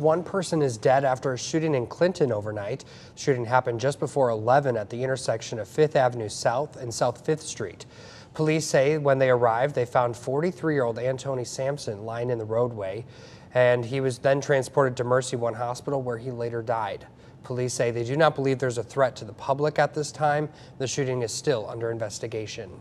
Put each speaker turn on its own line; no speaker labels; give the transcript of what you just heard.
One person is dead after a shooting in Clinton overnight. The shooting happened just before 11 at the intersection of 5th Avenue South and South 5th Street. Police say when they arrived, they found 43-year-old Antony Sampson lying in the roadway, and he was then transported to Mercy One Hospital where he later died. Police say they do not believe there's a threat to the public at this time. The shooting is still under investigation.